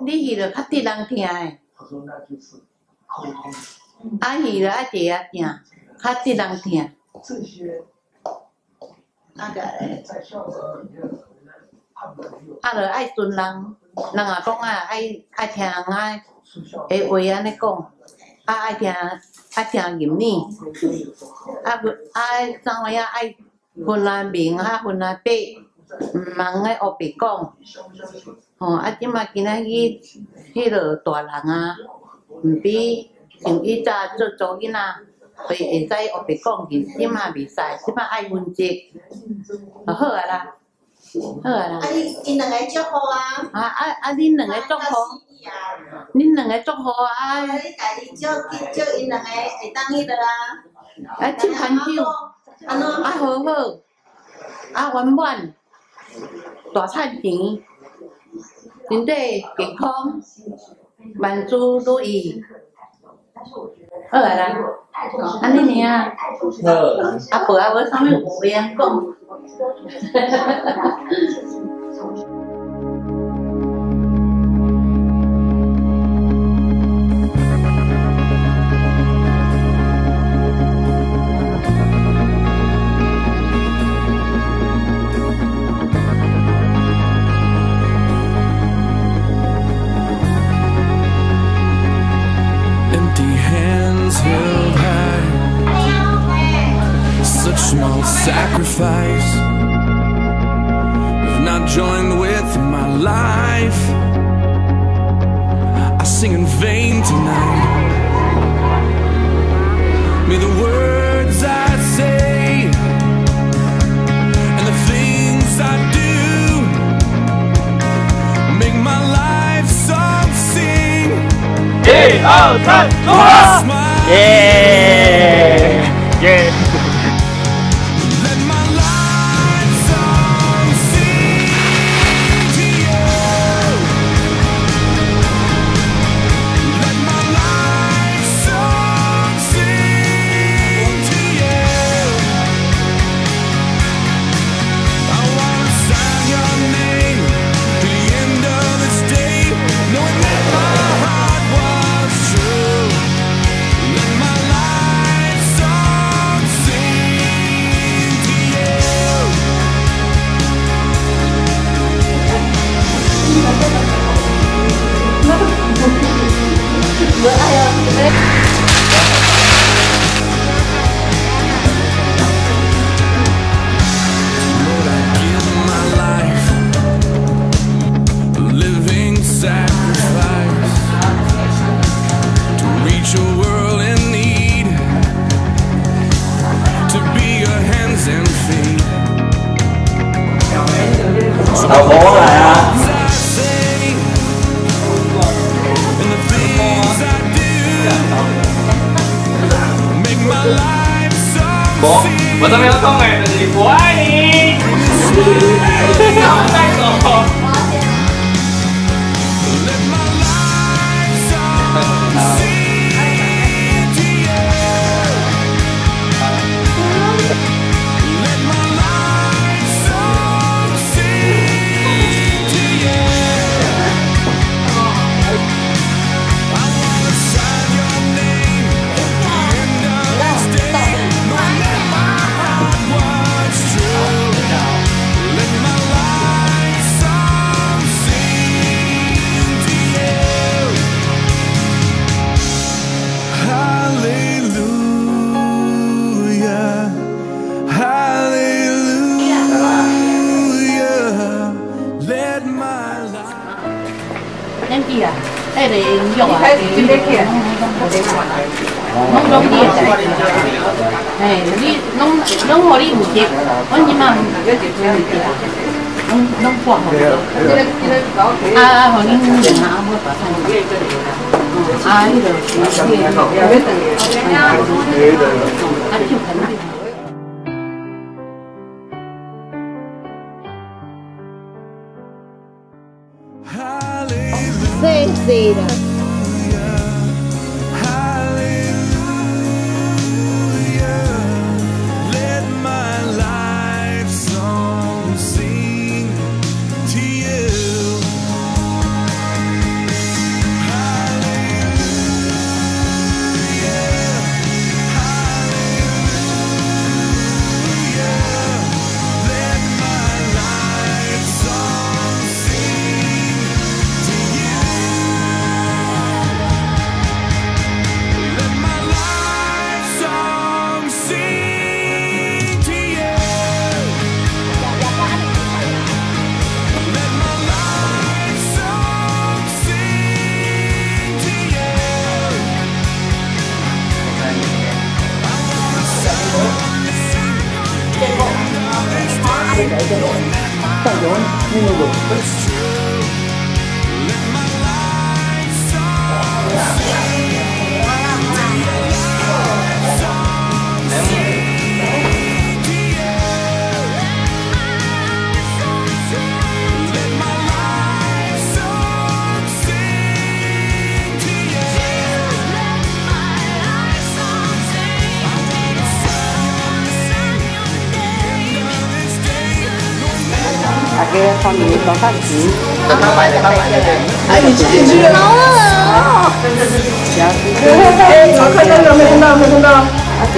你戏着较得人听诶，他说那就是沟通。啊戏着爱坐啊听，较得人听。这些啊个，啊着爱尊人，人啊讲啊爱爱听人啊诶话安尼讲，啊爱听爱听言语，啊不啊怎物呀爱分啊明啊分啊白，毋通咧黑白讲。吼啊！即马今仔日，迄落大人啊，毋比像以早做做囡仔，会会使学白讲去，即嘛袂使，即马爱分级，就好啊啦，好啊啦啊，。你因两个祝福啊！啊啊啊！恁两个祝福，恁两个祝福啊！啊，你家己祝祝因两个会当迄落啊！啊，手牵手，安怎？啊好好，啊圆满，大趁钱，身体健康，万事如意。好啊啦，安尼尔啊。那啊，无啊，无啥物有话通讲。small sacrifice of not joined with my life. I sing in vain tonight. May the words I say and the things I do make my life song sing. Hey, oh, Yeah. 要送恁记啊，迄个用啊，你咧去啊？拢拢你会使，嘿，你拢拢互你有值，阮即马有值有值啊，拢拢挂互你。啊啊，互恁两下啊，要把上啊，迄个是迄个，啊，就肯定。Pagão e Lula. 大家欢迎多看钱，等他买的，他买的，对。哎，你进去了，哦，哎，我看到没看到？没看到？啊，屌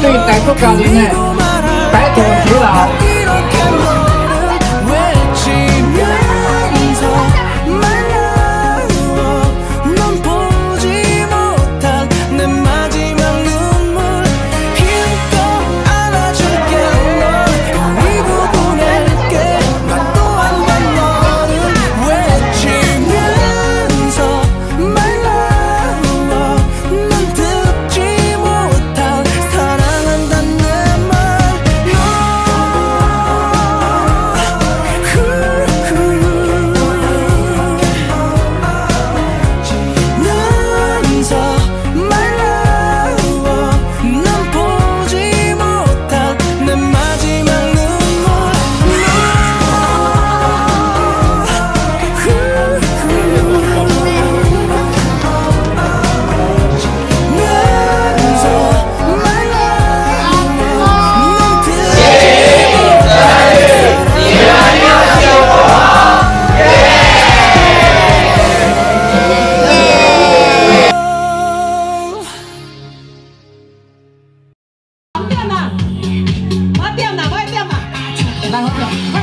对歹徒教练的歹徒酬劳。Rock.